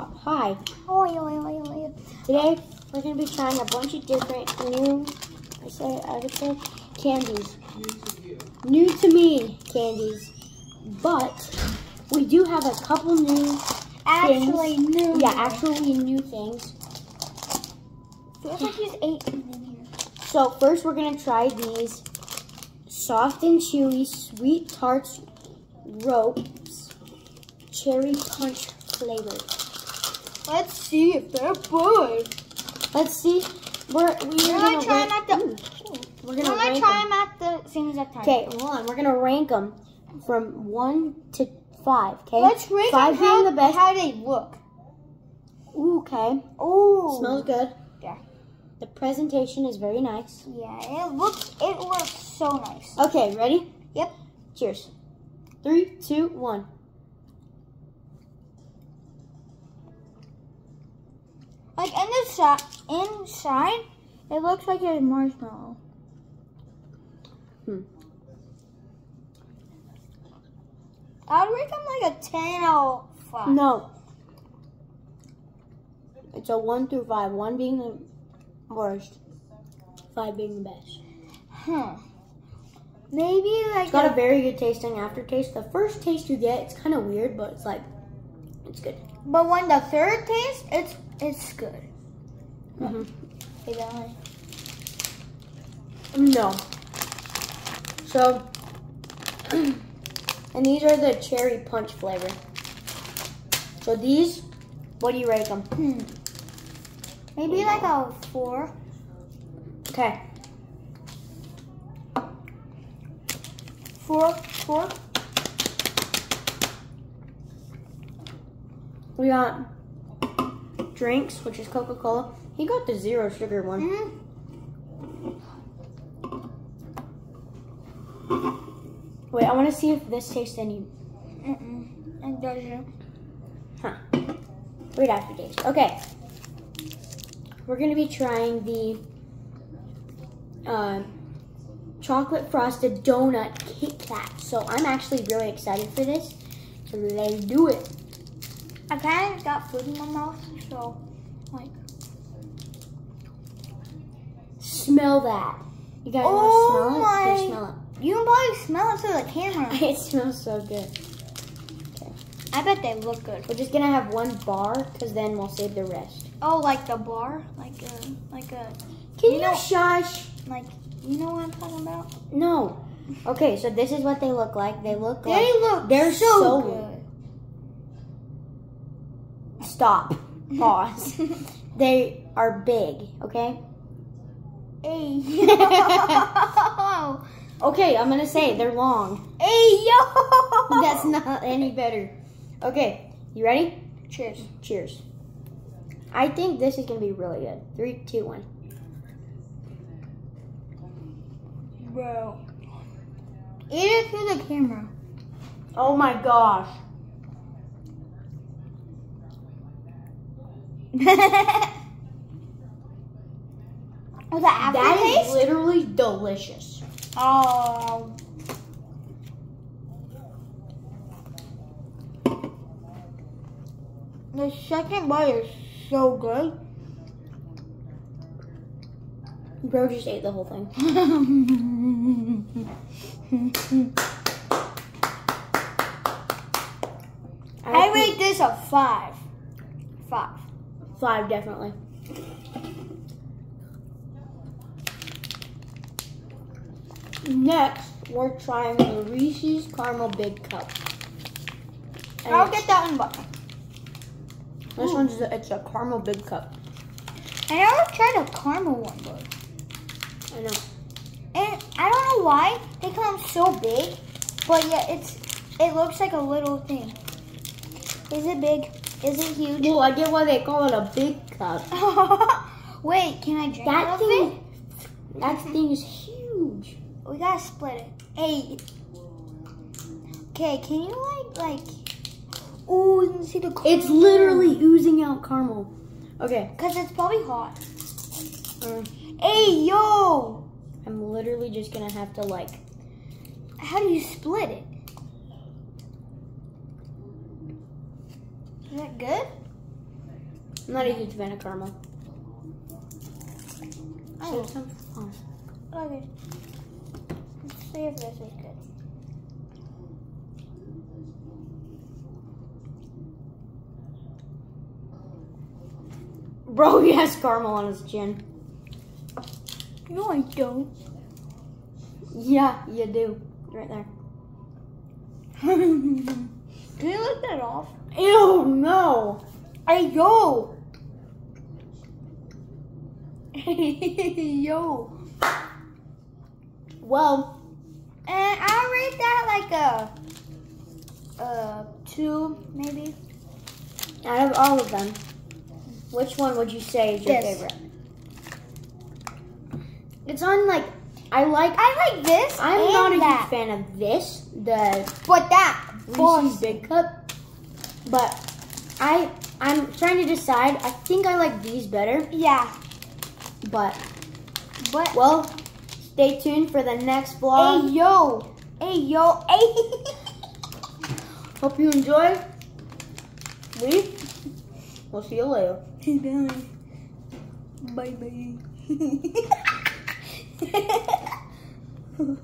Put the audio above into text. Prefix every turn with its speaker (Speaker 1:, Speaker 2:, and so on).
Speaker 1: Hi.
Speaker 2: Yeah, yeah, yeah, yeah.
Speaker 1: Today we're gonna be trying a bunch of different new, I say, I would say, candies. New to me candies, but we do have a couple new,
Speaker 2: Actually, new.
Speaker 1: yeah, actually new things.
Speaker 2: Feels like there's eight in here.
Speaker 1: So first we're gonna try these soft and chewy SweeTarts ropes cherry punch flavored.
Speaker 2: Let's see if they're good.
Speaker 1: Let's see. We're we're
Speaker 2: We're gonna
Speaker 1: gonna
Speaker 2: try them at the.
Speaker 1: Ooh, we're gonna
Speaker 2: gonna try
Speaker 1: them.
Speaker 2: at the same exact time.
Speaker 1: Okay, hold on. We're gonna rank them from one to five. Okay.
Speaker 2: Let's rank
Speaker 1: five
Speaker 2: them how,
Speaker 1: being the best.
Speaker 2: how they look.
Speaker 1: Ooh, okay.
Speaker 2: Oh.
Speaker 1: Smells good.
Speaker 2: Yeah.
Speaker 1: The presentation is very nice.
Speaker 2: Yeah, it looks. It looks so nice.
Speaker 1: Okay, ready?
Speaker 2: Yep.
Speaker 1: Cheers. Three, two, one.
Speaker 2: Like in the si- inside, it looks like a marshmallow.
Speaker 1: Hmm.
Speaker 2: I'd rate them like a ten out of five.
Speaker 1: No. It's a one through five. One being the worst, five being the best.
Speaker 2: Huh. Maybe like
Speaker 1: It's got
Speaker 2: a-
Speaker 1: a very good tasting aftertaste. The first taste you get, it's kind of weird, but it's like, it's good.
Speaker 2: but when the third taste, it's it's good.
Speaker 1: hmm
Speaker 2: Hey, darling.
Speaker 1: No. So, and these are the cherry punch flavor. So these, what do you rate them?
Speaker 2: Hmm. Maybe like a four.
Speaker 1: Okay.
Speaker 2: Four, four.
Speaker 1: We got drinks, which is Coca Cola. He got the zero sugar one.
Speaker 2: Mm.
Speaker 1: Wait, I want to see if this tastes any.
Speaker 2: Mm-mm. It doesn't.
Speaker 1: Huh. Weird aftertaste. Okay. We're gonna be trying the uh, chocolate frosted donut Kit Kat. So I'm actually really excited for this. So let's do it.
Speaker 2: I kind of got food in my mouth, so like.
Speaker 1: Smell that. You guys
Speaker 2: Oh
Speaker 1: want to
Speaker 2: my-
Speaker 1: smell it?
Speaker 2: You can probably smell it through the camera.
Speaker 1: Smell it. It smells so good.
Speaker 2: I bet they look good.
Speaker 1: We're just gonna have one bar, cause then we'll save the rest.
Speaker 2: Oh, like the bar, like a, like a,
Speaker 1: Can
Speaker 2: You
Speaker 1: you,
Speaker 2: know-
Speaker 1: shush?
Speaker 2: like you know what I'm talking about?
Speaker 1: No. Okay, so this is what they look like. They look
Speaker 2: They
Speaker 1: like
Speaker 2: look
Speaker 1: they're
Speaker 2: so,
Speaker 1: so
Speaker 2: good.
Speaker 1: Stop. Pause. they are big, okay?
Speaker 2: Hey yo!
Speaker 1: Okay, I'm gonna say they're long.
Speaker 2: hey yo!
Speaker 1: That's not any better. Okay, you ready?
Speaker 2: Cheers.
Speaker 1: Cheers. I think this is gonna be really good. Three, two, one.
Speaker 2: Bro. Eat it through the camera.
Speaker 1: Oh my gosh.
Speaker 2: Was
Speaker 1: That
Speaker 2: that aftertaste?
Speaker 1: is literally delicious.
Speaker 2: Oh. The second bite is so good.
Speaker 1: Bro just ate the whole thing.
Speaker 2: I rate this a five. Five.
Speaker 1: Five definitely. Next, we're trying the Reese's Caramel Big Cup. And
Speaker 2: I'll get that one back.
Speaker 1: This one's a, it's a caramel big cup.
Speaker 2: I never tried a caramel one, but
Speaker 1: I know.
Speaker 2: and I don't know why they come so big, but yeah, it's it looks like a little thing. Is it big? Is it huge?
Speaker 1: Well, I get why they call it a big cup.
Speaker 2: Wait, can I drink
Speaker 1: That thing, that thing is huge.
Speaker 2: We gotta split it. Hey. Okay, can you like like? Oh, you can see the.
Speaker 1: It's literally oozing out caramel. Okay.
Speaker 2: Cause it's probably hot.
Speaker 1: mm,
Speaker 2: Hey yo!
Speaker 1: I'm literally just gonna have to like.
Speaker 2: How do you split it? Is that good?
Speaker 1: I'm not a huge fan of caramel.
Speaker 2: I
Speaker 1: So time for fun.
Speaker 2: Okay. Let's see if this is good.
Speaker 1: Bro, he has caramel on his chin.
Speaker 2: No, I don't.
Speaker 1: Yeah, you do. Right there.
Speaker 2: Can you lick that off?
Speaker 1: Ew, no.
Speaker 2: Hey, yo! yo!
Speaker 1: Well,
Speaker 2: And I'll rate that like a, a two, maybe.
Speaker 1: out of all of them, which one would you say is your
Speaker 2: This.
Speaker 1: favorite? It's on like I like.
Speaker 2: I like this.
Speaker 1: I'm not a
Speaker 2: that.
Speaker 1: huge fan of this, the
Speaker 2: But that.
Speaker 1: Reese's. Big Cup, but I I'm trying to decide. I think I like these better,
Speaker 2: Yeah.
Speaker 1: but
Speaker 2: But.
Speaker 1: well, stay tuned for the next vlog.
Speaker 2: Hey, yo! Hey, yo! Hey!
Speaker 1: Hope you enjoy. We will see you later.
Speaker 2: Bye bye.